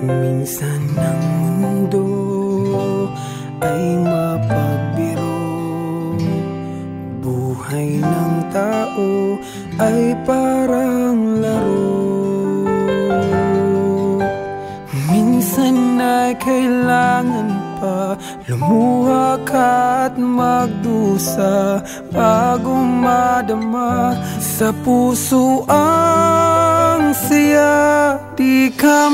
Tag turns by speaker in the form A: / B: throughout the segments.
A: Minsan ang mundo ay mapagbiro Buhay ng tao ay parang laro. Minsan ay kailangan pa Lumuha ka at magdusa Bago madama sa puso ang siya. Di ka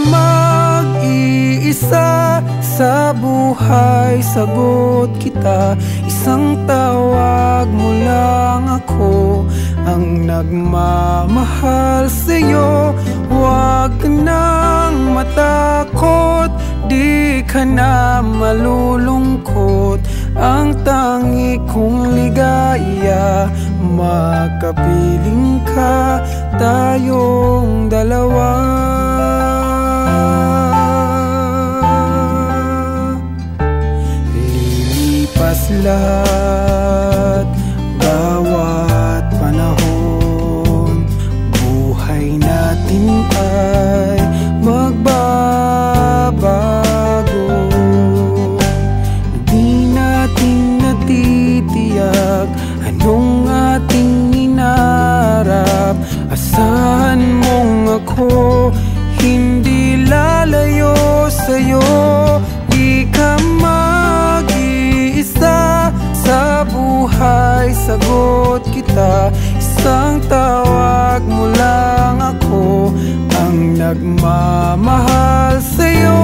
A: mag-iisa sa buhay Sagot kita, isang tawag mo lang ako. Ang nagmamahal sa'yo Huwag ka nang matakot. Di ka na malulungkot. Ang tangi kong ligaya Makapiling ka tayong dalawa buhay Sagot kita. Isang tawag mo lang ako Ang nagmamahal sa'yo.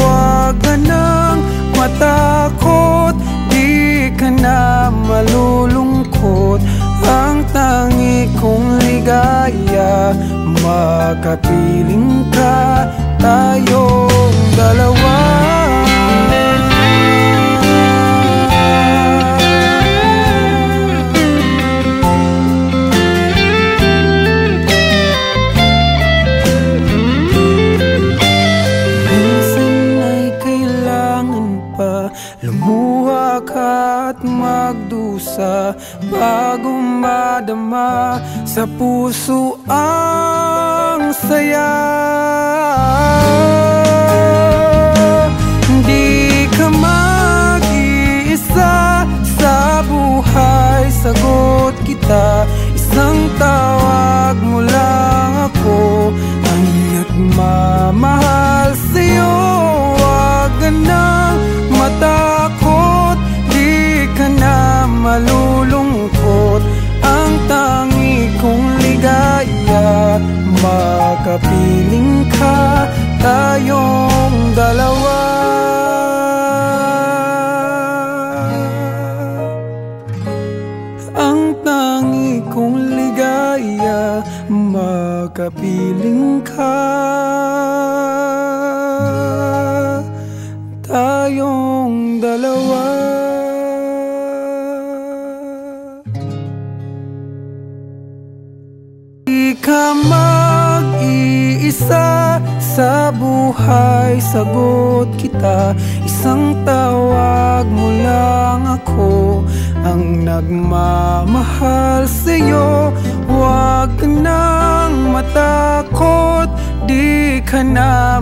A: Huwag ka nang matakot Di ka na malulungkot. Ang tangi kong ligaya Makapiling magdusa Bago madama. Sa puso ang saya Makapiling ka tayong dalawa. Ang tangi kong ligaya Makapiling ka. Tayong dalawa. Di mag-iisa sa buhay Sagot kita, isang tawag mo lang ako. Ang nagmamahal sa'yo Huwag ka nang matakot. Di ka na